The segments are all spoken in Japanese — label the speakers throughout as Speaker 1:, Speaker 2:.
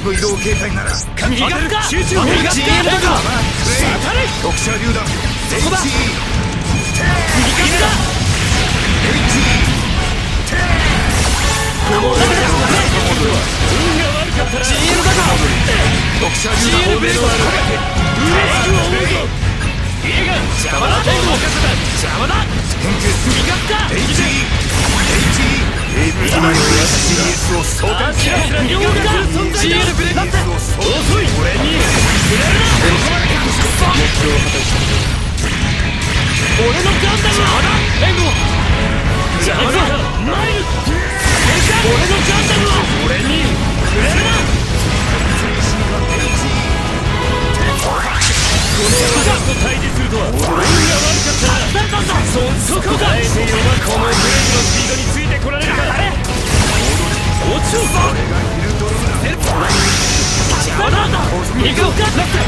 Speaker 1: 部移動形態なら
Speaker 2: 神が集中
Speaker 1: 当てる
Speaker 2: が
Speaker 1: チームだが当たれ特弾。
Speaker 2: そこだ。肩だ。運が悪かったらジールだが
Speaker 1: 特殊
Speaker 2: ジールベルトかけて。嬉しく。思うぞ邪魔だ天をかせた邪魔だ
Speaker 1: 変形
Speaker 2: 右肩
Speaker 1: HE HE AP 前の SCS を総括
Speaker 2: キラキラ両がジ俺のガンダムは援護邪魔だマイル俺のガンダムは俺に触れる。なこの私と対峙する。とは運が悪かったなそそこだあえていればこのブレーキのスピードについてこられる。か落ちろぞ邪魔だ逃がす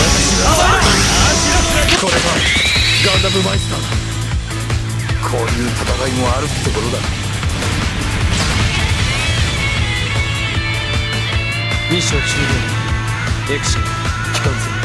Speaker 2: これはガンダムマイスターだ。
Speaker 1: こういう戦いもあるってことだ。
Speaker 2: ミッション終了。エクション。機関戦